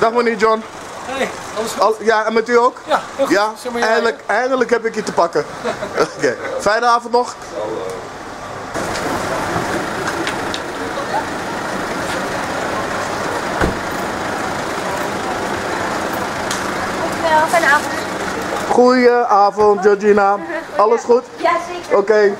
Dag meneer John. Hey, alles goed? Al- ja, en met u ook? Ja, heel. Ja, eindelijk, eindelijk heb ik je te pakken. Oké, fijne avond nog. Dankjewel, fijne avond. Goeie avond, Georgina. Alles goed? Ja, zeker. Oké,